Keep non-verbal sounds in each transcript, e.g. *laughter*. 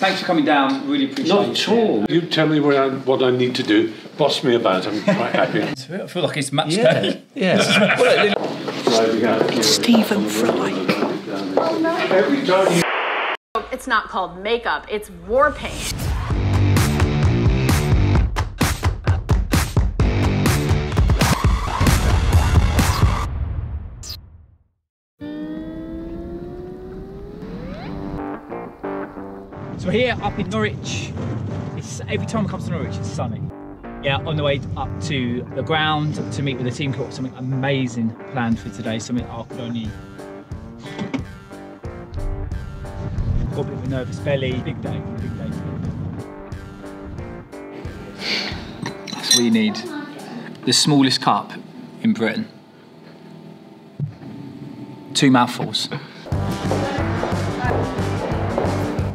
Thanks for coming down. Really appreciate Not it. Not at all. You tell me what I, what I need to do. Boss me about. I'm quite happy. *laughs* I feel like it's match Yeah, day. yeah. *laughs* Stephen Fry. Every time you It's not called makeup, it's war paint. We're here up in Norwich. It's every time I come to Norwich, it's sunny. Yeah, on the way up to the ground to meet with the team. Got something amazing planned for today. Something I could only. Got a bit of a nervous belly. Big day. Big day. That's what you need. The smallest cup in Britain. Two mouthfuls.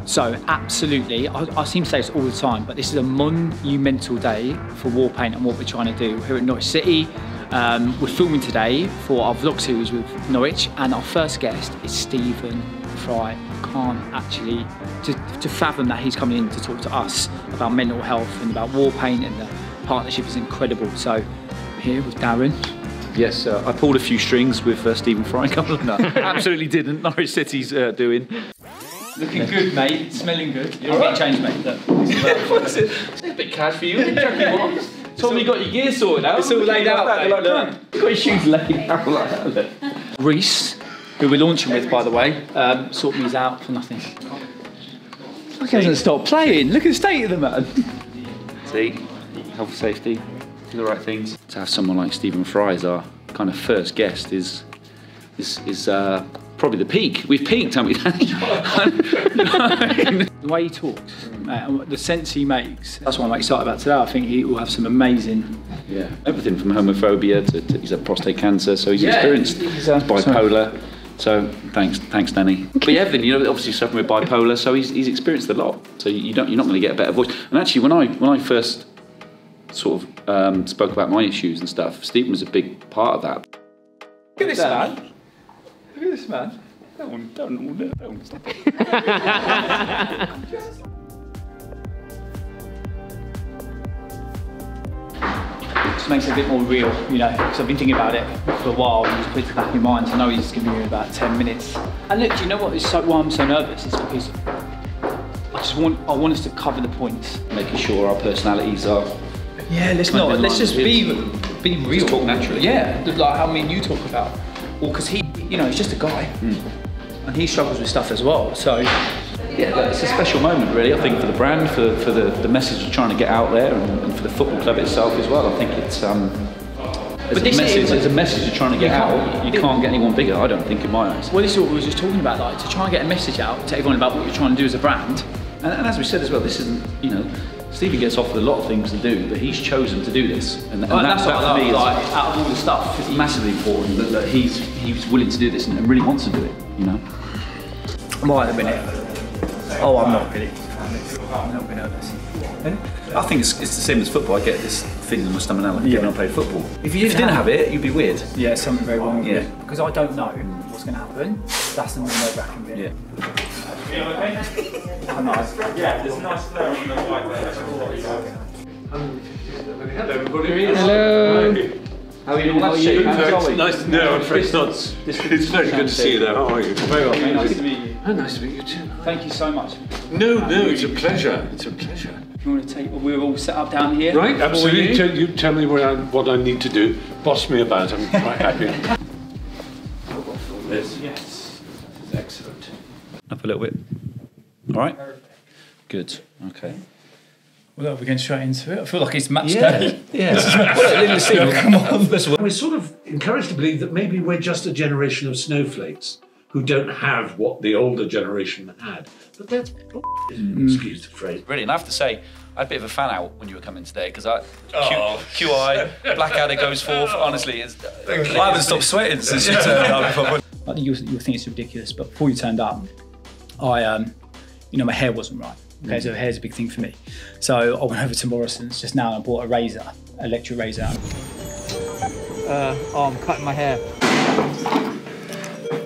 So, absolutely, I, I seem to say this all the time, but this is a monumental day for Warpaint and what we're trying to do here at Norwich City. Um, we're filming today for our vlog series with Norwich, and our first guest is Stephen Fry. Can't actually to, to fathom that he's coming in to talk to us about mental health and about Warpaint, and the partnership is incredible. So, here with Darren. Yes, uh, I pulled a few strings with uh, Stephen Fry. Kind *laughs* of no, *laughs* absolutely didn't. Norwich City's uh, doing. Looking good, mate. Smelling good. You're getting changed, mate. Look, this is a bit cash for you. Told me you got your gear sorted out. It's all laid out, Like, mate, like, look. You got your shoes laid out like that. look. Reese, who we're launching with, by the way, um, sorted these out for nothing. Look, he hasn't stopped playing. Look at the state of the man. See, health safety, do the right things. To have someone like Stephen Fry as our kind of first guest is is is uh, probably the peak. We've peaked, haven't we, Danny? *laughs* The way he talks, uh, the sense he makes, that's what I'm excited about today. I think he will have some amazing. yeah, everything from homophobia to, to he's had prostate cancer, so he's Yeah, experienced he's, uh, bipolar. So thanks, thanks, Danny. But yeah, Evan, you know, obviously suffering with bipolar, so he's, he's experienced a lot. So you don't, you're not going to get a better voice. And actually, when I when I first sort of um, spoke about my issues and stuff, Stephen was a big part of that. Look at this man. Look at this man. Don't, don't, don't stop *laughs* it. Just makes it a bit more real, you know, because I've been thinking about it for a while and just put it back in mind. I know he's giving me about 10 minutes. And look, do you know what is so, why I'm so nervous? It's because I just want, I want us to cover the points. Making sure our personalities are. Yeah, let's not. Let's just be be real. talk naturally. Yeah, like how me and you talk about. Well, because he, you know, he's just a guy, and he struggles with stuff as well. So Yeah, it's a special moment, really. I think for the brand, for, for the, the message you're trying to get out there, and, and for the football club itself as well. I think it's um. As a, this message, as a message you're trying to get You out, you can't get anyone bigger, I don't think, in my eyes. Well, this is what we were just talking about, like to try and get a message out to everyone about what you're trying to do as a brand. And, and as we said as well, this isn't, you know, Stevie gets offered a lot of things to do, but he's chosen to do this. And, and Well, that, that's that what I for me love, is like, out of all the stuff. it's massively important that, that he's he's willing to do this and, and really wants to do it, you know. Right, a minute. Oh, I'm not really. I'm not really nervous. Eh? I think it's, it's the same as football. I get this feeling in my stomach now, like Yeah. when I play football. If you didn't have it, you'd be weird. Yeah, something very wrong. Yeah. Because I don't know what's going to happen. That's the more nerve-wracking bit. Yeah. I'm not. Hello, everybody. Hello. How are you? How are you? How's It's Ollie? nice to know. I'm afraid not. It's very good to see you, though. How are you? Very well, mate. Nice to meet you. Oh, nice to meet you too. Thank you so much. No, no, it's a pleasure. It's a pleasure. You want to take? We're all set up down here. Right, absolutely. you. Tell, you tell me what I, what I need to do. Boss me about. I'm quite happy. This. *laughs* Yes. Excellent. Up a little bit. All right. Good. Okay. Well, we're going straight into it. I feel like it's match day. *laughs* Yeah. *laughs* Come on. We're sort of encouraged to believe that maybe we're just a generation of snowflakes who don't have what the older generation had. But that's mm. excuse the phrase. Brilliant. I have to say, I had a bit of a fan out when you were coming today because I Q, oh. QI *laughs* Blackadder goes forth. Oh. Honestly, it's, I haven't stopped sweating since you turned up. I think you'll, you'll think it's ridiculous, but before you turned up, I, um, you know, my hair wasn't right. Okay, so hair's a big thing for me. So I went over to Morrison's just now and I bought a razor, electric razor. Uh, oh, I'm cutting my hair.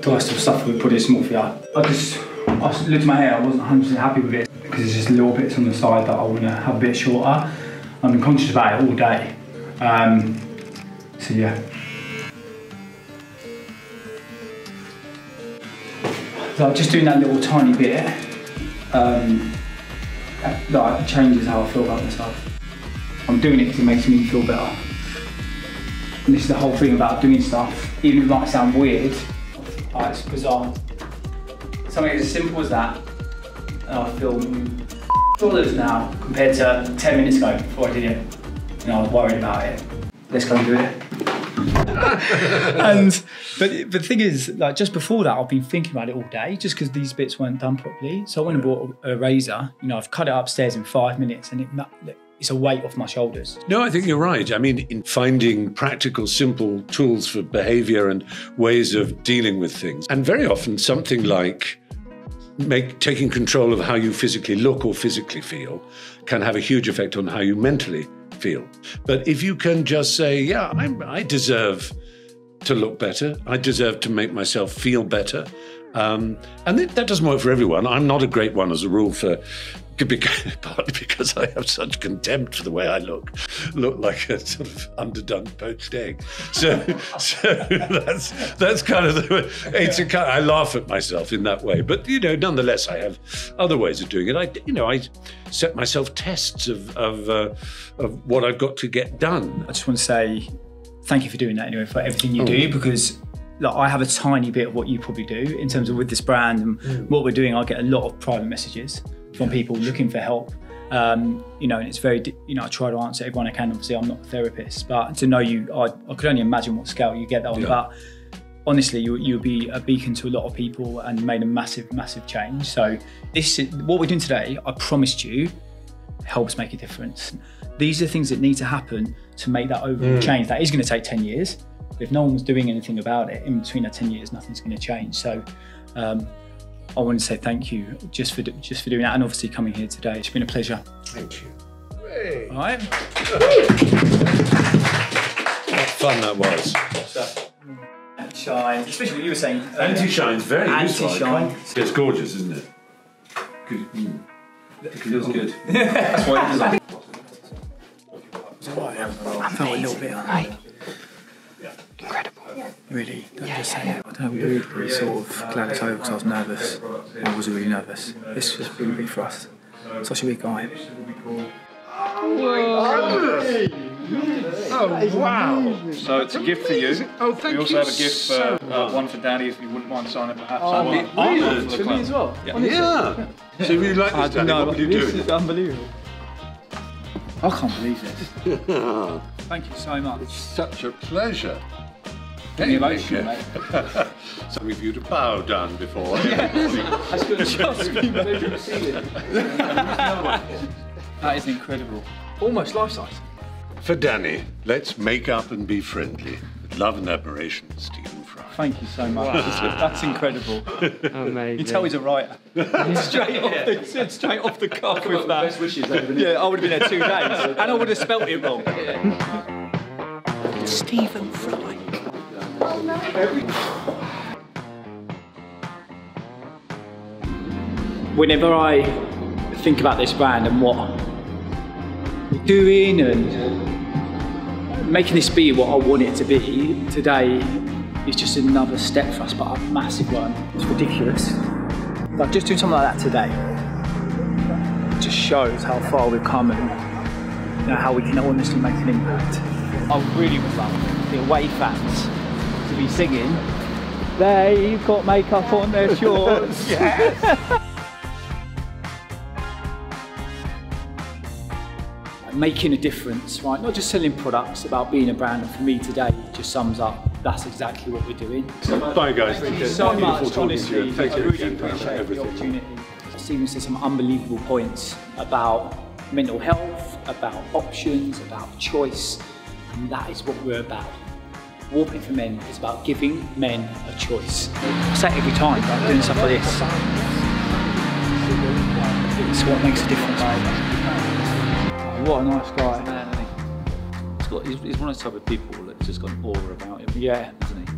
Do I still suffer with body dysmorphia? I just, I just looked at my hair, I wasn't 100% happy with it because because there's just little bits on the side that I want to have a bit shorter. I've been conscious about it all day. Um, so yeah. So just doing that little tiny bit, um, like changes how I feel about myself. I'm doing it because it makes me feel better. And this is the whole thing about doing stuff, even if it might sound weird, like it's bizarre. Something as simple as that, and I feel dollars now compared to 10 minutes ago before I did it. You know, I was worried about it. Let's go and do it. And but, but the thing is, like just before that, I've been thinking about it all day, just because these bits weren't done properly. So I went and bought a, a razor. You know, I've cut it upstairs in five minutes, and it, it's a weight off my shoulders. No, I think you're right. I mean, in finding practical, simple tools for behavior and ways of dealing with things, and very often something like make taking control of how you physically look or physically feel can have a huge effect on how you mentally feel. But if you can just say, yeah, I'm, I deserve to look better, I deserve to make myself feel better. Um, and that doesn't work for everyone. I'm not a great one as a rule for *laughs* partly because I have such contempt for the way I look, look like a sort of underdone poached egg. So, *laughs* so that's that's kind of the. It's a kind. I laugh at myself in that way, but you know, nonetheless, I have other ways of doing it. I, you know, I set myself tests of of, uh, of what I've got to get done. I just want to say thank you for doing that anyway for everything you oh. do because like I have a tiny bit of what you probably do in terms of with this brand and mm. what we're doing. I get a lot of private messages from people looking for help. Um, you know, and it's very, you know, I try to answer everyone I can. Obviously, I'm not a therapist, but to know you, I, I could only imagine what scale you get that on. Yeah. But honestly, you you would be a beacon to a lot of people and made a massive, massive change. So this, is, what we're doing today, I promised you, helps make a difference. These are things that need to happen to make that overall mm. change. That is going to take 10 years. If no one's doing anything about it, in between that 10 years, nothing's going to change. So um, I want to say thank you just for just for doing that and obviously coming here today. It's been a pleasure. Thank you. Hey. All right. what fun that was. Shine, especially what you were saying. Anti shine's very Anti-shine. It's gorgeous, isn't it? Good. Mm. It feels good. *laughs* That's why it is. I felt a little bit alright. Incredible. Really, don't yeah, just say yeah, it. I don't know, really, really sort of glad it's over because I was nervous. I was really nervous. This was really big for us. Such a big guy. Whoa. Oh, wow. So it's a gift for you. Oh, thank you. We also you have a gift so for uh, one for Danny if you wouldn't mind signing perhaps. Oh, one, really? For me as well? Yeah. yeah. So if you like this, Danny, what would you do? This is unbelievable. I can't believe this. *laughs* Thank you so much. It's such a pleasure. Getting emotional, mate. Something for you to bow down before. I should just been measuring the ceiling. that is incredible. Almost life size. For Danny, let's make up and be friendly. With love and admiration, Stephen Fry. Thank you so much. Wow. That's incredible. Amazing. You tell he's a writer. *laughs* straight, off the, *laughs* straight off the cuff with that. Best wishes, yeah, I would have been there two days. and I would have spelt it wrong. *laughs* Stephen Fry. Whenever I think about this brand and what we're doing and making this be what I want it to be, today is just another step for us, but a massive one. It's ridiculous. Like just doing something like that today just shows how far we've come and you know, how we can honestly make an impact. I really would love the away fans be singing, they've got makeup on their *laughs* shorts. *laughs* Making a difference, right? Not just selling products, about being a brand. And for me today, just sums up that's exactly what we're doing. So, bye guys. Thank you so much, honestly. Thank I really appreciate the opportunity. Stephen said some unbelievable points about mental health, about options, about choice, and that is what we're about. Warpaint for Men is about giving men a choice. I say it every time, like doing stuff like this. It's what makes a difference. what a nice guy. Man, he's, got, he's, he's, one of those type of people that's just got an aura about him. Yeah. Isn't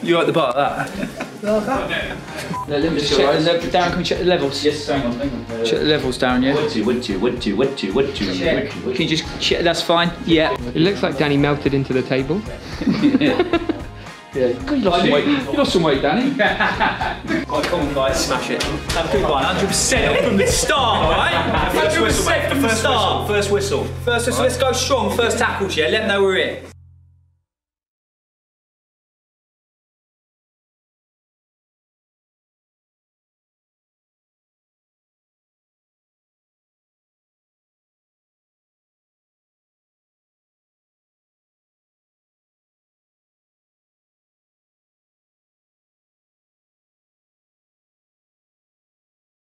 he? You like the part of *laughs* that? Let me just check the level. Darren, can we check the levels? Yes, hang on, hang on. Check the levels, Darren, yeah? Would you, would you, would you, would you, would you, Check. Can you just check? That's fine. Yeah. It looks like Danny melted into the table. *laughs* Yeah, you lost some weight. You lost some weight, Danny. *laughs* Right, come on, guys, smash it. Have a good one, 100% from the start, right? *laughs* 100% from the start. First whistle. First whistle, let's go strong. First tackles, yeah? Let them know we're here.